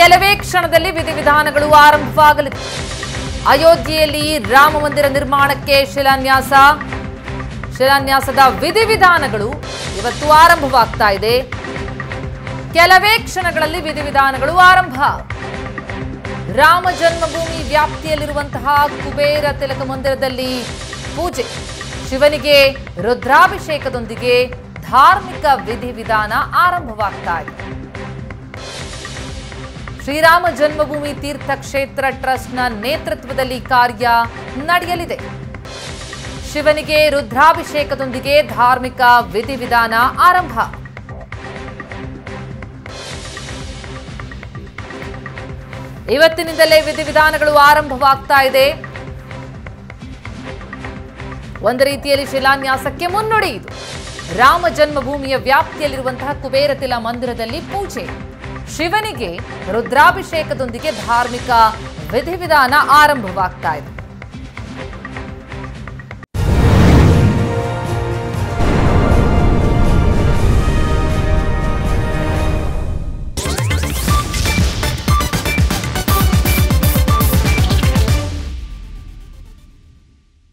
ಕೆಲವೇ ಕ್ಷಣದಲ್ಲಿ ವಿಧಿವಿಧಾನಗಳು ಆರಂಭವಾಗಲಿದೆ. ಅಯೋಧ್ಯೆಯಲ್ಲಿ ರಾಮ ಮಂದಿರ ನಿರ್ಮಾಣಕ್ಕೆ ಶಿಲಾನ್ಯಾಸ. ಶಿಲಾನ್ಯಾಸದ ವಿಧಿವಿಧಾನಗಳು ಇವತ್ತು ಆರಂಭವಾಗ್ತಾ ಇದೆ. ಕೆಲವೇ ಕ್ಷಣಗಳಲ್ಲಿ ವಿಧಿವಿಧಾನಗಳು ಆರಂಭ. ರಾಮ ಜನ್ಮಭೂಮಿ ವ್ಯಾಪ್ತಿಯಲ್ಲಿರುವಂತಹ ಕುಬೇರ ತಿಲಕ ಮಂದಿರದಲ್ಲಿ ಪೂಜೆ. ಶಿವನಿಗೆ ರುದ್ರಾಭಿಷೇಕದೊಂದಿಗೆ ಧಾರ್ಮಿಕ ವಿಧಿವಿಧಾನ ಆರಂಭವಾಗ್ತಾ ಇದೆ. ಶ್ರೀರಾಮ ಜನ್ಮಭೂಮಿ ತೀರ್ಥಕ್ಷೇತ್ರ ಟ್ರಸ್ಟ್ನ ನೇತೃತ್ವದಲ್ಲಿ ಕಾರ್ಯ ನಡೆಯಲಿದೆ. ಶಿವನಿಗೆ ರುದ್ರಾಭಿಷೇಕದೊಂದಿಗೆ ಧಾರ್ಮಿಕ ವಿಧಿವಿಧಾನ ಆರಂಭ. ಇವತ್ತಿನಿಂದಲೇ ವಿಧಿವಿಧಾನಗಳು ಆರಂಭವಾಗ್ತಾ ಇದೆ. ಒಂದು ರೀತಿಯಲ್ಲಿ ಶಿಲಾನ್ಯಾಸಕ್ಕೆ ಮುನ್ನುಡಿ ಇದು. ರಾಮ ಜನ್ಮಭೂಮಿಯ ವ್ಯಾಪ್ತಿಯಲ್ಲಿರುವಂತಹ ಕುಬೇರತಿಲ ಮಂದಿರದಲ್ಲಿ ಪೂಜೆ. ಶಿವನಿಗೆ ರುದ್ರಾಭಿಷೇಕದೊಂದಿಗೆ ಧಾರ್ಮಿಕ ವಿಧಿವಿಧಾನ ಆರಂಭವಾಗ್ತಾ ಇದೆ.